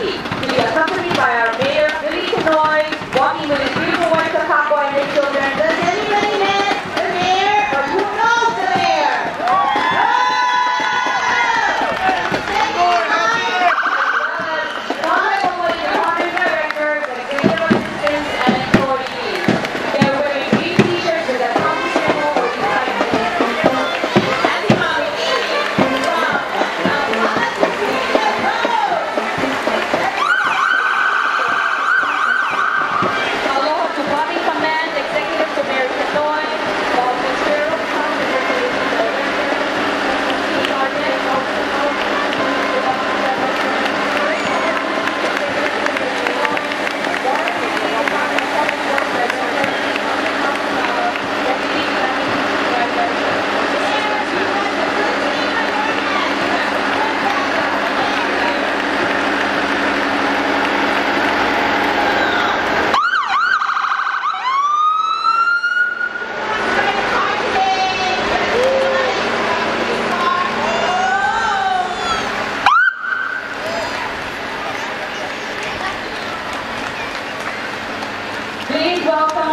right. please welcome